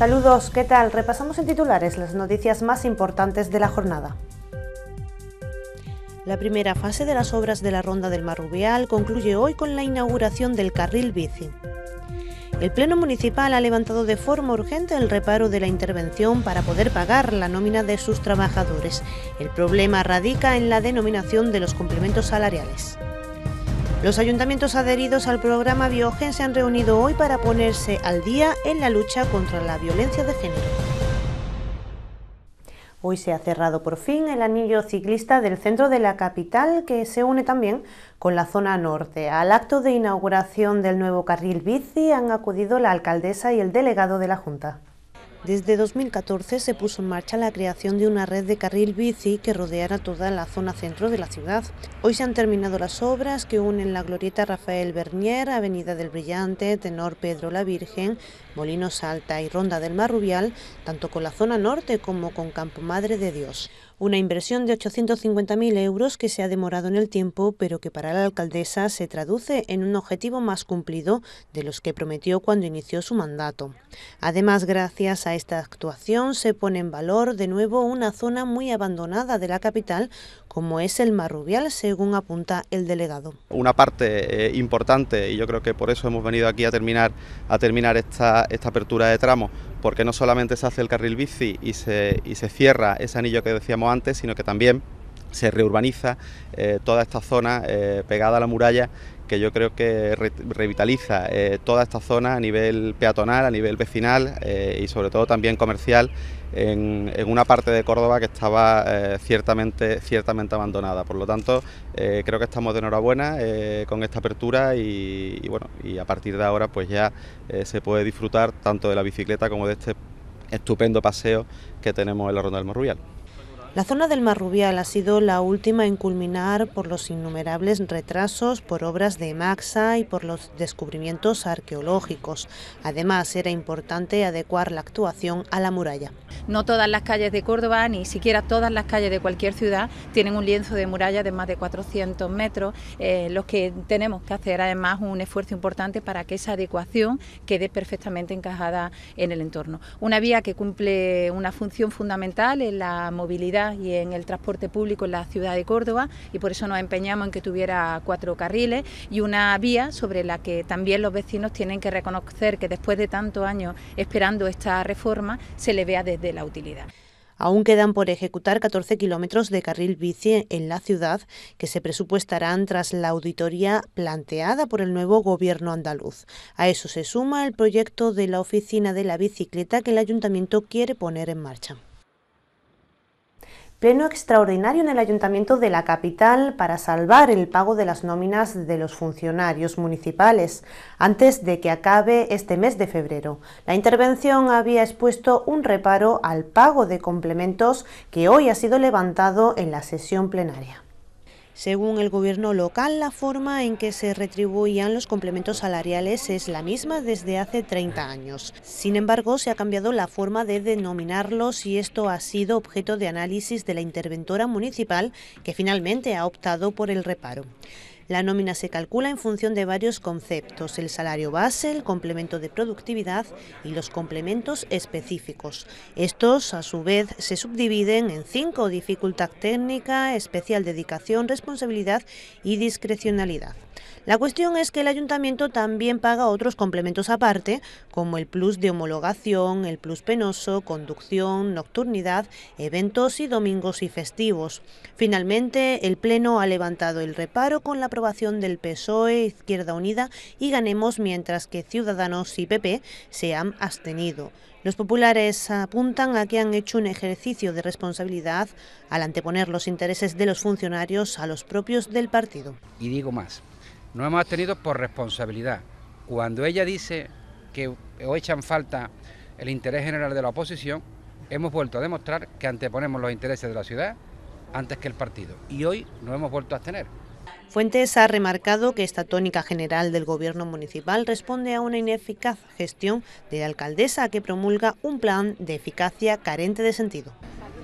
Saludos, ¿qué tal? Repasamos en titulares las noticias más importantes de la jornada. La primera fase de las obras de la Ronda del Marrubial concluye hoy con la inauguración del carril bici. El Pleno Municipal ha levantado de forma urgente el reparo de la intervención para poder pagar la nómina de sus trabajadores. El problema radica en la denominación de los complementos salariales. Los ayuntamientos adheridos al programa Biogen se han reunido hoy para ponerse al día en la lucha contra la violencia de género. Hoy se ha cerrado por fin el anillo ciclista del centro de la capital que se une también con la zona norte. Al acto de inauguración del nuevo carril bici han acudido la alcaldesa y el delegado de la Junta. Desde 2014 se puso en marcha la creación de una red de carril bici que rodeara toda la zona centro de la ciudad. Hoy se han terminado las obras que unen la glorieta Rafael Bernier, Avenida del Brillante, Tenor Pedro la Virgen, Molinos Alta y Ronda del Marrubial, tanto con la zona norte como con Campo Madre de Dios. Una inversión de 850.000 euros que se ha demorado en el tiempo, pero que para la alcaldesa se traduce en un objetivo más cumplido de los que prometió cuando inició su mandato. Además, gracias a esta actuación se pone en valor de nuevo una zona muy abandonada de la capital, como es el Marrubial, según apunta el delegado. Una parte eh, importante, y yo creo que por eso hemos venido aquí a terminar, a terminar esta, esta apertura de tramo, porque no solamente se hace el carril bici y se, y se cierra ese anillo que decíamos antes, sino que también se reurbaniza eh, toda esta zona eh, pegada a la muralla que yo creo que revitaliza eh, toda esta zona a nivel peatonal, a nivel vecinal y sobre todo también comercial en, una parte de Córdoba que estaba ciertamente, ciertamente abandonada. Por lo tanto, creo que estamos de enhorabuena con esta apertura y, bueno, y a partir de ahora pues ya se puede disfrutar tanto de la bicicleta como de este estupendo paseo que tenemos en la Ronda del Morrubial. La zona del Marrubial ha sido la última en culminar por los innumerables retrasos por obras de Maxa y por los descubrimientos arqueológicos. Además, era importante adecuar la actuación a la muralla. No todas las calles de Córdoba, ni siquiera todas las calles de cualquier ciudad, tienen un lienzo de muralla de más de 400 metros, eh, los que tenemos que hacer además un esfuerzo importante para que esa adecuación quede perfectamente encajada en el entorno. Una vía que cumple una función fundamental en la movilidad y en el transporte público en la ciudad de Córdoba y por eso nos empeñamos en que tuviera cuatro carriles y una vía sobre la que también los vecinos tienen que reconocer que después de tantos años esperando esta reforma se le vea desde la utilidad. Aún quedan por ejecutar 14 kilómetros de carril bici en la ciudad que se presupuestarán tras la auditoría planteada por el nuevo gobierno andaluz. A eso se suma el proyecto de la oficina de la bicicleta que el ayuntamiento quiere poner en marcha. Pleno extraordinario en el Ayuntamiento de la capital para salvar el pago de las nóminas de los funcionarios municipales antes de que acabe este mes de febrero. La intervención había expuesto un reparo al pago de complementos que hoy ha sido levantado en la sesión plenaria. Según el gobierno local, la forma en que se retribuían los complementos salariales es la misma desde hace 30 años. Sin embargo, se ha cambiado la forma de denominarlos y esto ha sido objeto de análisis de la interventora municipal que finalmente ha optado por el reparo. La nómina se calcula en función de varios conceptos, el salario base, el complemento de productividad y los complementos específicos. Estos, a su vez, se subdividen en cinco, dificultad técnica, especial dedicación, responsabilidad y discrecionalidad. La cuestión es que el ayuntamiento también paga otros complementos aparte, como el plus de homologación, el plus penoso, conducción, nocturnidad, eventos y domingos y festivos. Finalmente, el Pleno ha levantado el reparo con la aprobación del PSOE, Izquierda Unida y Ganemos, mientras que Ciudadanos y PP se han abstenido. Los populares apuntan a que han hecho un ejercicio de responsabilidad al anteponer los intereses de los funcionarios a los propios del partido. Y digo más, no hemos tenido por responsabilidad. Cuando ella dice que o echan falta el interés general de la oposición, hemos vuelto a demostrar que anteponemos los intereses de la ciudad antes que el partido. Y hoy nos hemos vuelto a abstener. Fuentes ha remarcado que esta tónica general del gobierno municipal responde a una ineficaz gestión de la alcaldesa que promulga un plan de eficacia carente de sentido.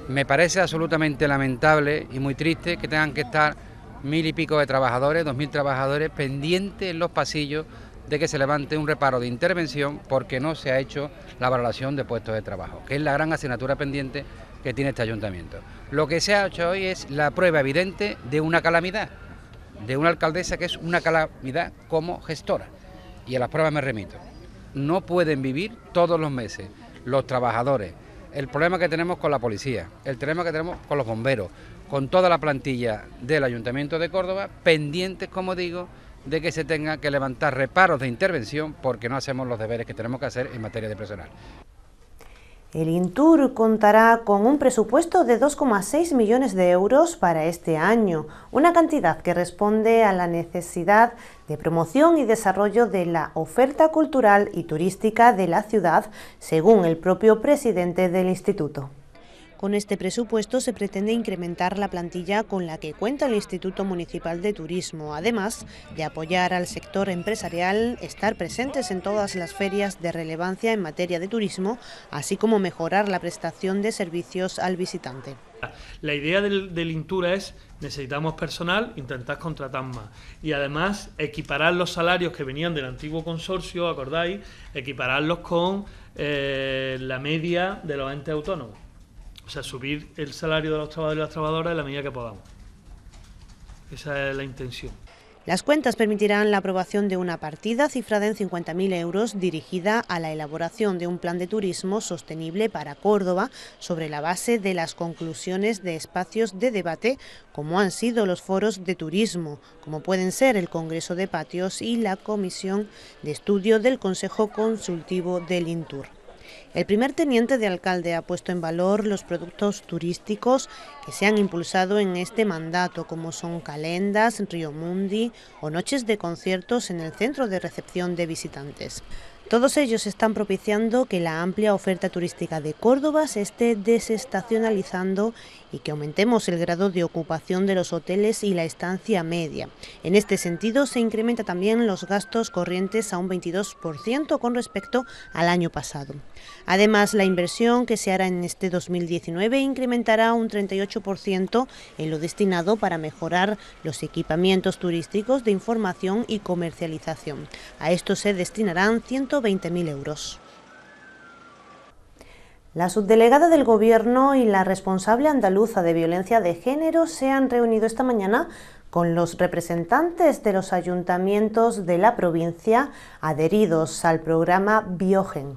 Me parece absolutamente lamentable y muy triste que tengan que estar mil y pico de trabajadores, dos mil trabajadores pendientes en los pasillos de que se levante un reparo de intervención porque no se ha hecho la valoración de puestos de trabajo, que es la gran asignatura pendiente que tiene este ayuntamiento. Lo que se ha hecho hoy es la prueba evidente de una calamidad, de una alcaldesa que es una calamidad como gestora. Y a las pruebas me remito. No pueden vivir todos los meses los trabajadores, el problema que tenemos con la policía, el problema que tenemos con los bomberos, con toda la plantilla del Ayuntamiento de Córdoba, pendientes, como digo, de que se tenga que levantar reparos de intervención porque no hacemos los deberes que tenemos que hacer en materia de personal. El Intur contará con un presupuesto de 2,6 millones de euros para este año, una cantidad que responde a la necesidad de promoción y desarrollo de la oferta cultural y turística de la ciudad, según el propio presidente del instituto. Con este presupuesto se pretende incrementar la plantilla con la que cuenta el Instituto Municipal de Turismo, además de apoyar al sector empresarial, estar presentes en todas las ferias de relevancia en materia de turismo, así como mejorar la prestación de servicios al visitante. La idea del, Intura es, necesitamos personal, intentar contratar más. Y además equiparar los salarios que venían del antiguo consorcio, acordáis, equipararlos con eh, la media de los entes autónomos. O sea, subir el salario de los trabajadores y las trabajadoras en la medida que podamos. Esa es la intención. Las cuentas permitirán la aprobación de una partida cifrada en 50.000 euros dirigida a la elaboración de un plan de turismo sostenible para Córdoba sobre la base de las conclusiones de espacios de debate como han sido los foros de turismo, como pueden ser el Congreso de Patios y la Comisión de Estudio del Consejo Consultivo del INTUR. El primer teniente de alcalde ha puesto en valor los productos turísticos que se han impulsado en este mandato, como son calendas, Río Mundi o noches de conciertos en el centro de recepción de visitantes. Todos ellos están propiciando que la amplia oferta turística de Córdoba se esté desestacionalizando y que aumentemos el grado de ocupación de los hoteles y la estancia media. En este sentido, se incrementa también los gastos corrientes a un 22% con respecto al año pasado. Además, la inversión que se hará en este 2019 incrementará un 38% en lo destinado para mejorar los equipamientos turísticos de información y comercialización. A esto se destinarán 120.000 euros. La subdelegada del Gobierno y la responsable andaluza de violencia de género se han reunido esta mañana con los representantes de los ayuntamientos de la provincia adheridos al programa Biogen.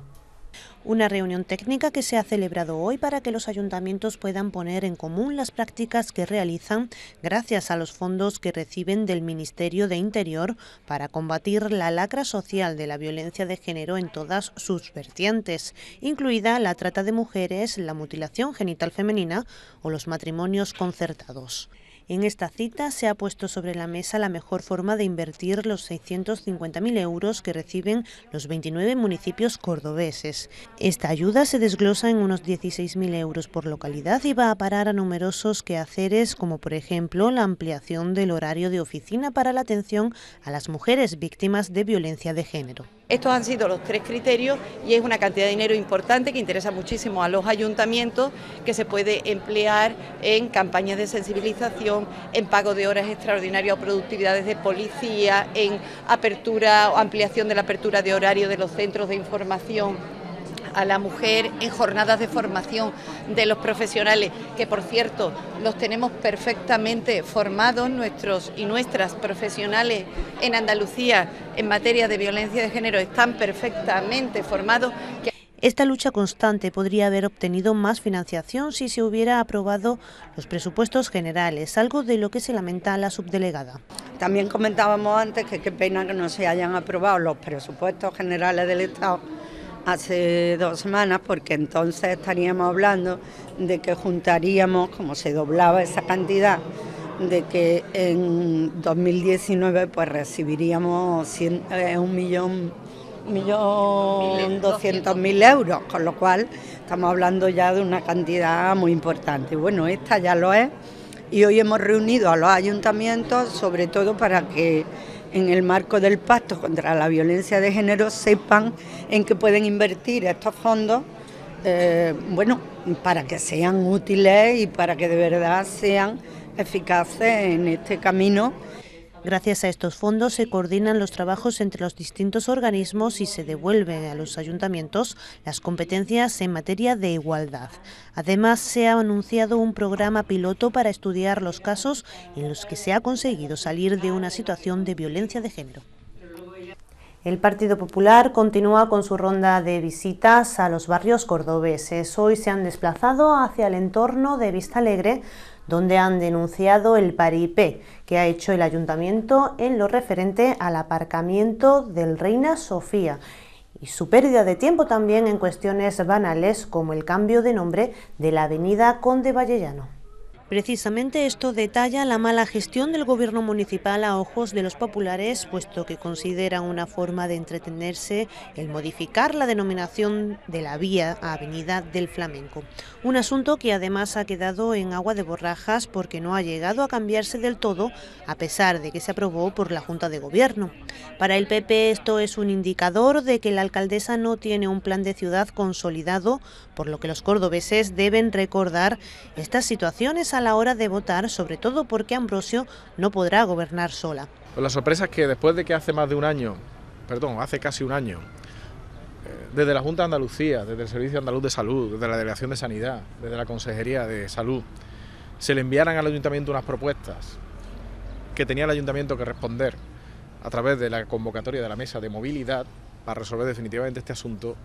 Una reunión técnica que se ha celebrado hoy para que los ayuntamientos puedan poner en común las prácticas que realizan gracias a los fondos que reciben del Ministerio de Interior para combatir la lacra social de la violencia de género en todas sus vertientes, incluida la trata de mujeres, la mutilación genital femenina o los matrimonios concertados. En esta cita se ha puesto sobre la mesa la mejor forma de invertir los 650.000 euros que reciben los 29 municipios cordobeses. Esta ayuda se desglosa en unos 16.000 euros por localidad y va a parar a numerosos quehaceres como por ejemplo la ampliación del horario de oficina para la atención a las mujeres víctimas de violencia de género. Estos han sido los tres criterios y es una cantidad de dinero importante que interesa muchísimo a los ayuntamientos que se puede emplear en campañas de sensibilización, en pago de horas extraordinarias o productividades de policía, en apertura o ampliación de la apertura de horario de los centros de información a la mujer en jornadas de formación de los profesionales, que por cierto los tenemos perfectamente formados nuestros y nuestras profesionales en Andalucía en materia de violencia de género están perfectamente formados. Esta lucha constante podría haber obtenido más financiación si se hubiera aprobado los presupuestos generales, algo de lo que se lamenta la subdelegada. También comentábamos antes que qué pena que no se hayan aprobado los presupuestos generales del Estado hace dos semanas, porque entonces estaríamos hablando de que juntaríamos, como se doblaba esa cantidad, de que en 2019 pues recibiríamos eh, un millón, millón doscientos mil euros, con lo cual estamos hablando ya de una cantidad muy importante. Bueno, esta ya lo es y hoy hemos reunido a los ayuntamientos sobre todo para que en el marco del pacto contra la violencia de género sepan en qué pueden invertir estos fondos, eh, bueno, para que sean útiles y para que de verdad sean eficaces en este camino Gracias a estos fondos se coordinan los trabajos entre los distintos organismos y se devuelven a los ayuntamientos las competencias en materia de igualdad. Además, se ha anunciado un programa piloto para estudiar los casos en los que se ha conseguido salir de una situación de violencia de género. El Partido Popular continúa con su ronda de visitas a los barrios cordobeses. Hoy se han desplazado hacia el entorno de Vista Alegre, donde han denunciado el paripé que ha hecho el ayuntamiento en lo referente al aparcamiento del Reina Sofía y su pérdida de tiempo también en cuestiones banales como el cambio de nombre de la avenida Conde Vallellano. Precisamente esto detalla la mala gestión del gobierno municipal a ojos de los populares, puesto que consideran una forma de entretenerse el modificar la denominación de la vía a Avenida del Flamenco. Un asunto que además ha quedado en agua de borrajas porque no ha llegado a cambiarse del todo, a pesar de que se aprobó por la Junta de Gobierno. Para el PP esto es un indicador de que la alcaldesa no tiene un plan de ciudad consolidado, por lo que los cordobeses deben recordar estas situaciones la hora de votar, sobre todo porque Ambrosio no podrá gobernar sola. Pues la sorpresa es que después de que hace más de un año, perdón, hace casi un año, eh, desde la Junta de Andalucía, desde el Servicio Andaluz de Salud, desde la Delegación de Sanidad, desde la Consejería de Salud, se le enviaran al Ayuntamiento unas propuestas que tenía el Ayuntamiento que responder a través de la convocatoria de la Mesa de Movilidad para resolver definitivamente este asunto.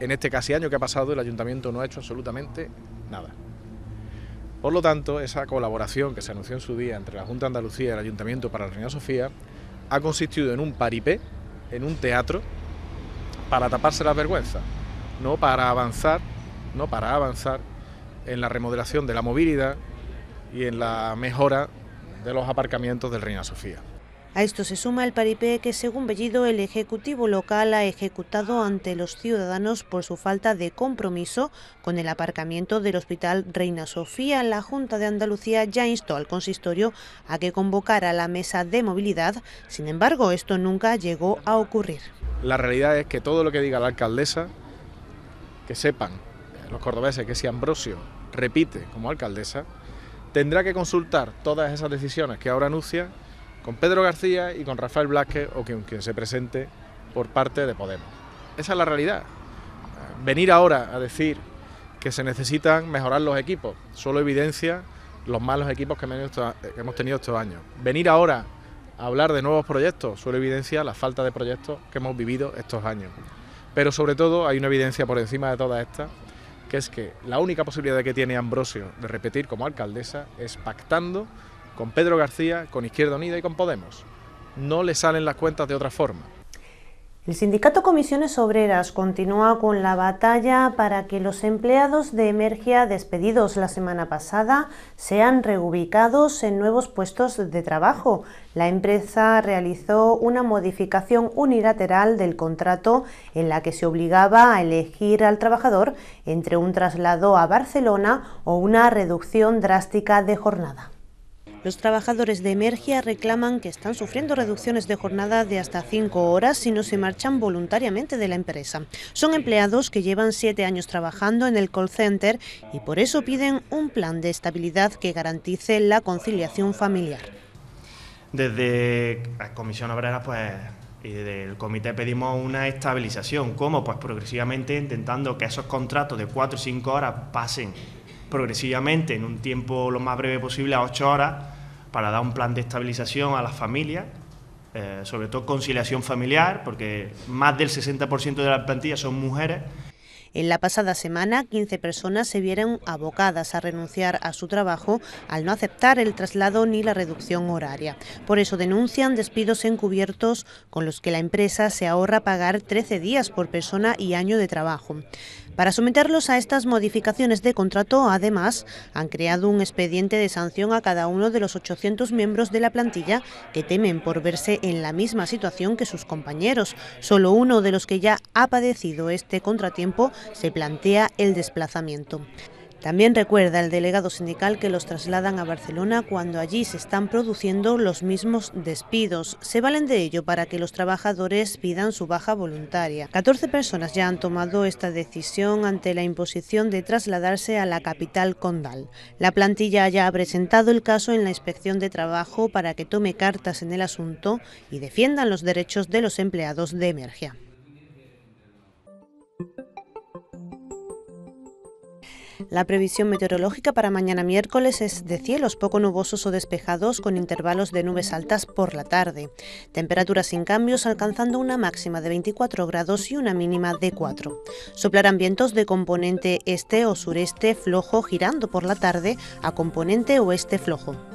En este casi año que ha pasado el Ayuntamiento no ha hecho absolutamente nada. Por lo tanto, esa colaboración que se anunció en su día entre la Junta de Andalucía y el Ayuntamiento para la Reina Sofía ha consistido en un paripé, en un teatro, para taparse las vergüenzas, no para avanzar, no para avanzar en la remodelación de la movilidad y en la mejora de los aparcamientos del Reina Sofía. A esto se suma el paripé que, según Bellido, el Ejecutivo local ha ejecutado ante los ciudadanos por su falta de compromiso con el aparcamiento del Hospital Reina Sofía. La Junta de Andalucía ya instó al consistorio a que convocara la mesa de movilidad. Sin embargo, esto nunca llegó a ocurrir. La realidad es que todo lo que diga la alcaldesa, que sepan los cordobeses que si Ambrosio repite como alcaldesa, tendrá que consultar todas esas decisiones que ahora anuncia con Pedro García y con Rafael Blasque o quien, quien se presente por parte de Podemos. Esa es la realidad. Venir ahora a decir que se necesitan mejorar los equipos solo evidencia los malos equipos que hemos tenido estos años. Venir ahora a hablar de nuevos proyectos solo evidencia la falta de proyectos que hemos vivido estos años. Pero sobre todo hay una evidencia por encima de todas estas, que es que la única posibilidad que tiene Ambrosio de repetir como alcaldesa es pactando con Pedro García, con Izquierda Unida y con Podemos. No le salen las cuentas de otra forma. El sindicato Comisiones Obreras continúa con la batalla para que los empleados de Emergia despedidos la semana pasada sean reubicados en nuevos puestos de trabajo. La empresa realizó una modificación unilateral del contrato en la que se obligaba a elegir al trabajador entre un traslado a Barcelona o una reducción drástica de jornada. Los trabajadores de Emergia reclaman que están sufriendo reducciones de jornada de hasta cinco horas si no se marchan voluntariamente de la empresa. Son empleados que llevan siete años trabajando en el call center y por eso piden un plan de estabilidad que garantice la conciliación familiar. Desde la Comisión Obrera pues, y desde el comité pedimos una estabilización. ¿Cómo? Pues progresivamente intentando que esos contratos de cuatro o cinco horas pasen progresivamente en un tiempo lo más breve posible a ocho horas para dar un plan de estabilización a las familias, eh, sobre todo conciliación familiar, porque más del 60% de la plantilla son mujeres. En la pasada semana, 15 personas se vieron abocadas a renunciar a su trabajo al no aceptar el traslado ni la reducción horaria. Por eso denuncian despidos encubiertos con los que la empresa se ahorra pagar 13 días por persona y año de trabajo. Para someterlos a estas modificaciones de contrato, además, han creado un expediente de sanción a cada uno de los 800 miembros de la plantilla que temen por verse en la misma situación que sus compañeros. Solo uno de los que ya ha padecido este contratiempo se plantea el desplazamiento. También recuerda el delegado sindical que los trasladan a Barcelona cuando allí se están produciendo los mismos despidos. Se valen de ello para que los trabajadores pidan su baja voluntaria. 14 personas ya han tomado esta decisión ante la imposición de trasladarse a la capital condal. La plantilla ya ha presentado el caso en la inspección de trabajo para que tome cartas en el asunto y defiendan los derechos de los empleados de Emergia. La previsión meteorológica para mañana miércoles es de cielos poco nubosos o despejados con intervalos de nubes altas por la tarde. Temperaturas sin cambios alcanzando una máxima de 24 grados y una mínima de 4. Soplarán vientos de componente este o sureste flojo girando por la tarde a componente oeste flojo.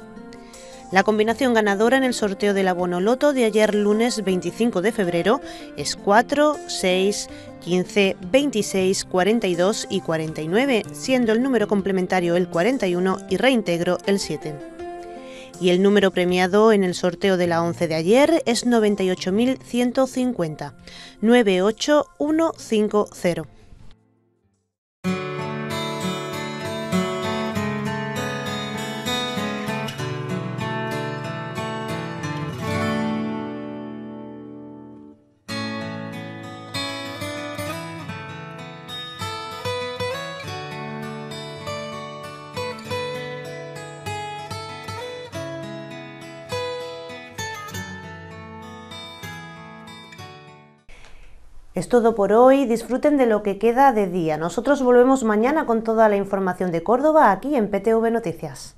La combinación ganadora en el sorteo del abono loto de ayer lunes 25 de febrero es 4, 6, 15, 26, 42 y 49, siendo el número complementario el 41 y reintegro el 7. Y el número premiado en el sorteo de la 11 de ayer es 98.150, 98150. Es todo por hoy, disfruten de lo que queda de día. Nosotros volvemos mañana con toda la información de Córdoba aquí en PTV Noticias.